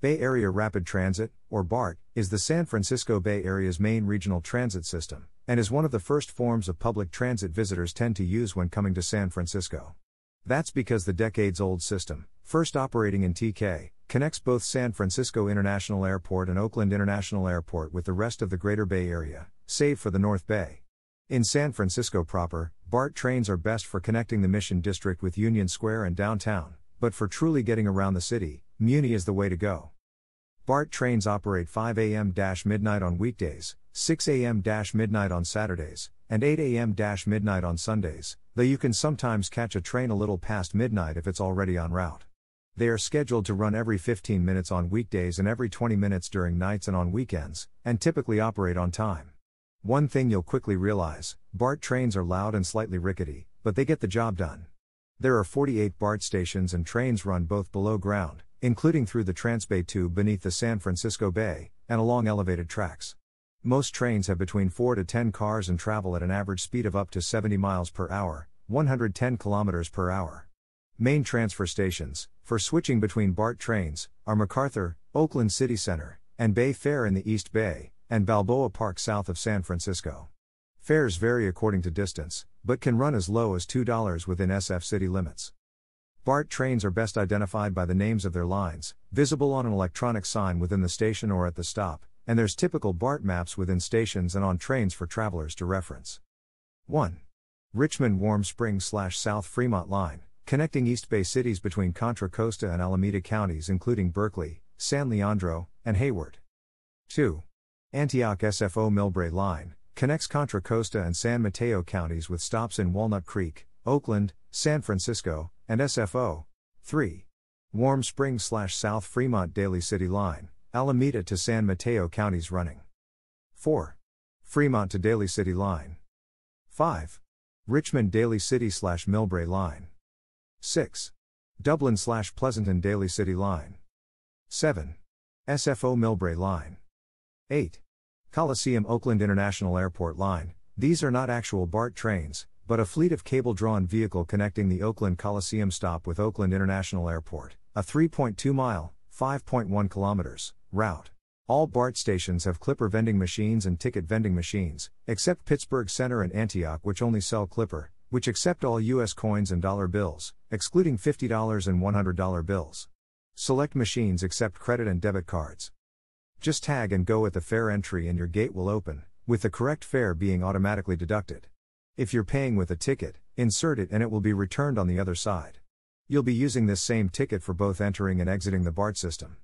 Bay Area Rapid Transit, or BART, is the San Francisco Bay Area's main regional transit system, and is one of the first forms of public transit visitors tend to use when coming to San Francisco. That's because the decades old system, first operating in TK, connects both San Francisco International Airport and Oakland International Airport with the rest of the Greater Bay Area, save for the North Bay. In San Francisco proper, BART trains are best for connecting the Mission District with Union Square and downtown, but for truly getting around the city, Muni is the way to go. BART trains operate 5 a.m. midnight on weekdays, 6 a.m. midnight on Saturdays, and 8 a.m. midnight on Sundays, though you can sometimes catch a train a little past midnight if it's already en route. They are scheduled to run every 15 minutes on weekdays and every 20 minutes during nights and on weekends, and typically operate on time. One thing you'll quickly realize BART trains are loud and slightly rickety, but they get the job done. There are 48 BART stations and trains run both below ground, including through the Transbay Tube beneath the San Francisco Bay, and along elevated tracks. Most trains have between 4 to 10 cars and travel at an average speed of up to 70 miles per hour, 110 kilometers per hour. Main transfer stations, for switching between BART trains, are MacArthur, Oakland City Center, and Bay Fair in the East Bay, and Balboa Park south of San Francisco. Fares vary according to distance, but can run as low as $2 within SF city limits. BART trains are best identified by the names of their lines, visible on an electronic sign within the station or at the stop, and there's typical BART maps within stations and on trains for travelers to reference. 1. Richmond Warm Springs slash South Fremont Line, connecting East Bay cities between Contra Costa and Alameda counties including Berkeley, San Leandro, and Hayward. 2. Antioch SFO Millbrae Line, connects Contra Costa and San Mateo counties with stops in Walnut Creek, Oakland, San Francisco, and SFO. 3. Warm Springs slash South Fremont Daly City Line, Alameda to San Mateo counties running. 4. Fremont to Daly City Line. 5. Richmond Daly City slash Millbrae Line. 6. Dublin slash Pleasanton Daly City Line. 7. SFO Millbrae Line. 8. Coliseum Oakland International Airport Line, these are not actual BART trains, but a fleet of cable drawn vehicle connecting the Oakland Coliseum stop with Oakland International Airport, a 3.2 mile, 5.1 kilometers, route. All BART stations have Clipper vending machines and ticket vending machines, except Pittsburg Center and Antioch, which only sell Clipper, which accept all U.S. coins and dollar bills, excluding $50 and $100 bills. Select machines accept credit and debit cards. Just tag and go at the fare entry and your gate will open, with the correct fare being automatically deducted. If you're paying with a ticket, insert it and it will be returned on the other side. You'll be using this same ticket for both entering and exiting the BART system.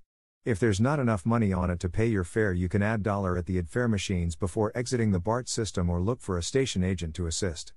If there's not enough money on it to pay your fare, you can add dollar at the add fare machines before exiting the BART system or look for a station agent to assist.